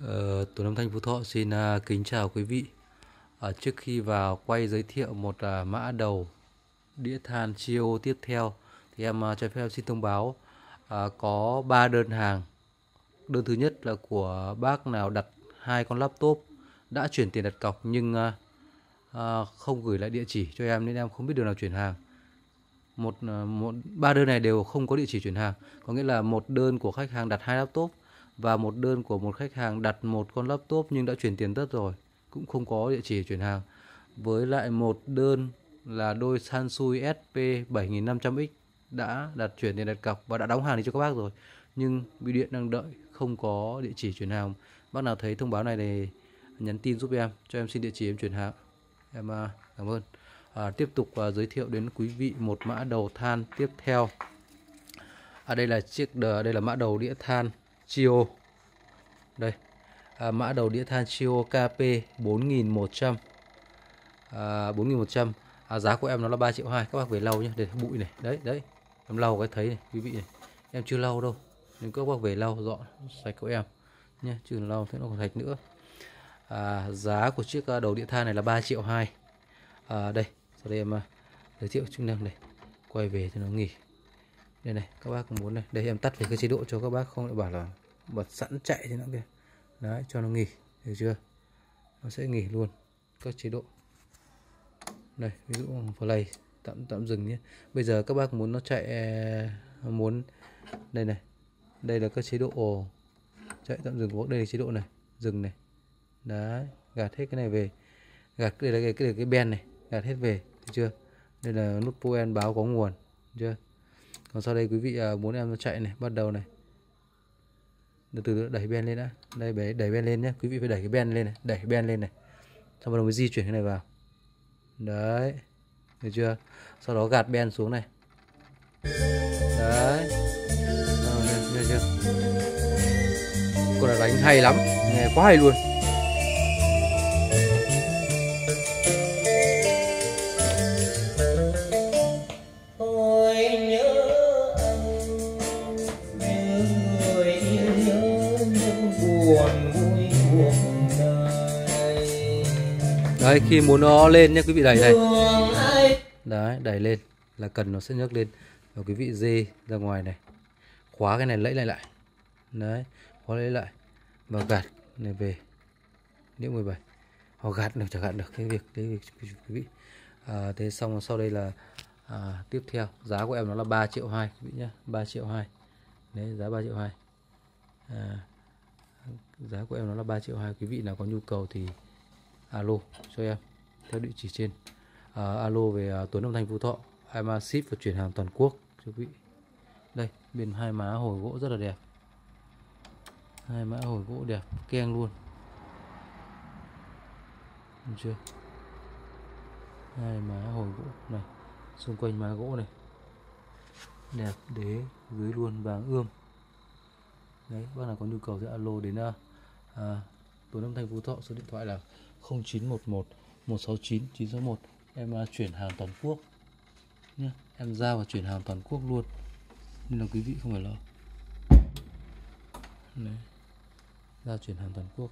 Ờ, Tuấn Âm Thanh Phú Thọ xin uh, kính chào quý vị. À, trước khi vào quay giới thiệu một uh, mã đầu đĩa than chiêu tiếp theo thì em uh, cho phép em xin thông báo uh, có 3 đơn hàng. Đơn thứ nhất là của bác nào đặt hai con laptop đã chuyển tiền đặt cọc nhưng uh, uh, không gửi lại địa chỉ cho em nên em không biết đường nào chuyển hàng. Một, uh, một ba đơn này đều không có địa chỉ chuyển hàng, có nghĩa là một đơn của khách hàng đặt hai laptop và một đơn của một khách hàng đặt một con laptop nhưng đã chuyển tiền tất rồi cũng không có địa chỉ chuyển hàng. Với lại một đơn là đôi Sansui SP 7500X đã đặt chuyển tiền đặt cọc và đã đóng hàng đi cho các bác rồi nhưng bưu điện đang đợi không có địa chỉ chuyển hàng. Bác nào thấy thông báo này thì nhắn tin giúp em cho em xin địa chỉ em chuyển hàng. Em à, cảm ơn. À, tiếp tục à, giới thiệu đến quý vị một mã đầu than tiếp theo. À, đây là chiếc đây là mã đầu đĩa than. Chio. Đây à, mã đầu đĩa than Chio KP 4100 à, 4100 à, giá của em nó là 3 triệu 2 các bác về lau nhé để bụi này đấy đấy. Em lau cái thấy này quý vị này. Em chưa lau đâu nên các bác về lau dọn sạch của em nhé chứ lau thế nó còn sạch nữa. À, giá của chiếc à, đầu đĩa than này là 3 triệu 2 à, đây sau đây em à, giới thiệu chức năng này. Quay về cho nó nghỉ đây này các bác muốn này. Đây em tắt về cái chế độ cho các bác không lại bảo là bật sẵn chạy thế nữa kìa. Đấy cho nó nghỉ được chưa? Nó sẽ nghỉ luôn các chế độ. Này ví dụ play tạm tạm dừng nhé. Bây giờ các bác muốn nó chạy e, muốn đây này. Đây là các chế độ chạy tạm dừng của đây là chế độ này dừng này. Đấy gạt hết cái này về. Gạt đây là cái cái, cái ben này gạt hết về được chưa? Đây là nút poen báo có nguồn được chưa? Còn sau đây quý vị à, muốn em chạy này, bắt đầu này. Từ từ, đẩy ben lên đã. Đây đẩy đẩy ben lên nhé quý vị phải đẩy cái ben lên này, đẩy ben lên này. Xong bắt đầu mới di chuyển cái này vào. Đấy. Được chưa? Sau đó gạt ben xuống này. Đấy. Được chưa? Cô đã đánh hay lắm. Nghe quá hay luôn. Đấy khi muốn nó lên nhé quý vị đẩy này. Đấy đẩy lên là cần nó sẽ nhấc lên. Và quý vị dê ra ngoài này. Khóa cái này lẫy lại lại. Đấy khóa lấy lại. Và gạt này về. Đĩa 17 hoặc gạt được chẳng hạn được. Cái việc cái việc quý vị à, thế xong sau đây là à, tiếp theo. Giá của em nó là 3 triệu 2 quý vị nhá. 3 triệu 2 đấy giá 3 triệu 2 à, giá của em nó là 3 triệu 2 quý vị nào có nhu cầu thì alo cho em theo địa chỉ trên. À, alo về à, Tuấn Âm Thanh Phú Thọ. Em ship và chuyển hàng toàn quốc cho quý vị. Đây bên hai má hồi gỗ rất là đẹp. Hai má hồi gỗ đẹp keng luôn. Đúng chưa? Hai má hồi gỗ này xung quanh má gỗ này. Đẹp đế dưới luôn vàng ươm đấy bác nào có nhu cầu sẽ alo đến uh, à, Tuấn Âm Thanh Phú Thọ số điện thoại là 0911 169 961 em uh, chuyển hàng toàn quốc nhé em giao và chuyển hàng toàn quốc luôn. Nên là quý vị không phải lo. Đấy. giao chuyển hàng toàn quốc.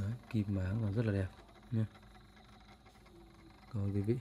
Đấy, kim máng còn rất là đẹp nhé. Còn quý vị